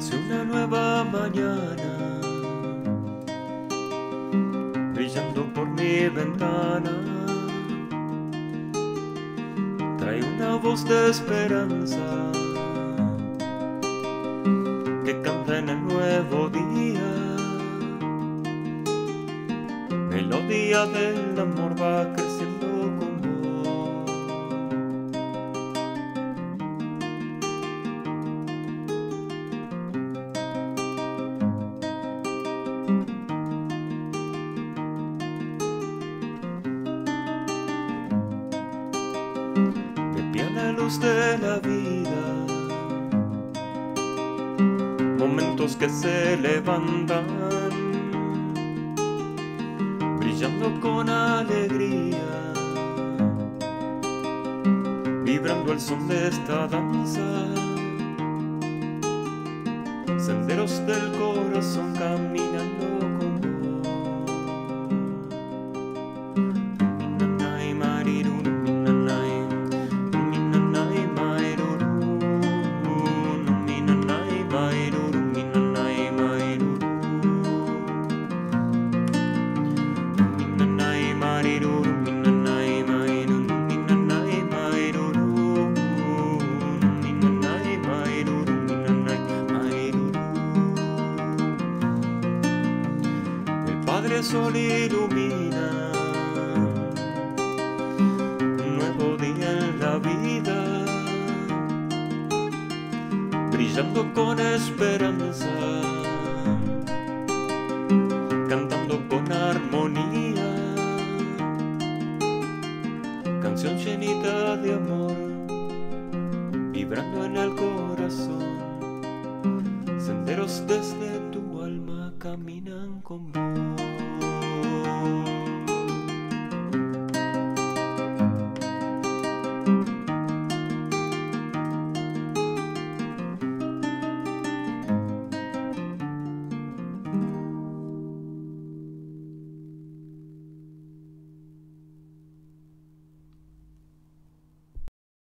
nueva mañana, brillando por mi ventana, trae una voz de esperanza que canta en el nuevo día. Melodía del amor va creciendo con Luz de la vida, momentos que se levantan, brillando con alegría, vibrando el son de esta danza, senderos del corazón caminando con Padre Sol ilumina. Nuevo día en la vida, brillando con esperanza, cantando con armonía, canción llenita de amor, vibrando en el corazón, senderos desde tu alma caminan con vos.